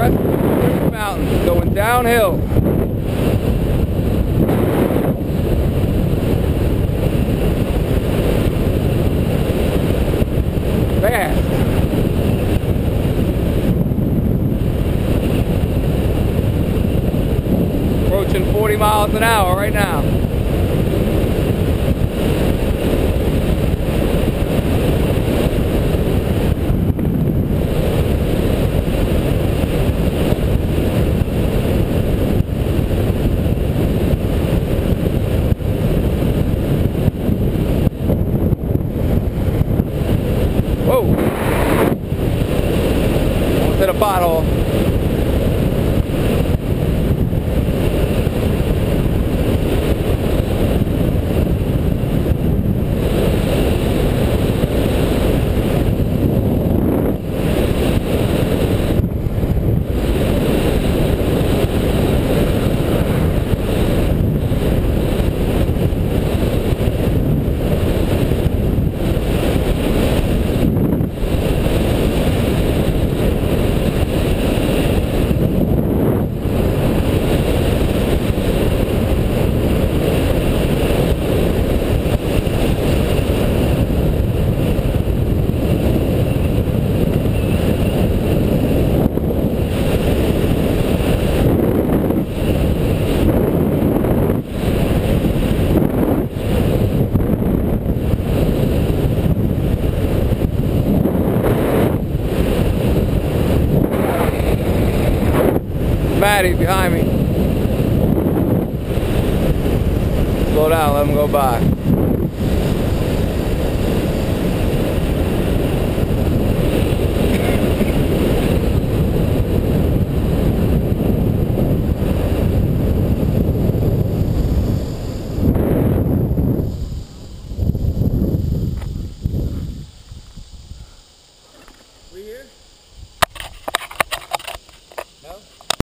crest of the mountain, going downhill. Fast. Approaching 40 miles an hour right now. Whoa! Almost hit a pothole. Maddie behind me. Slow down, let him go by. We here?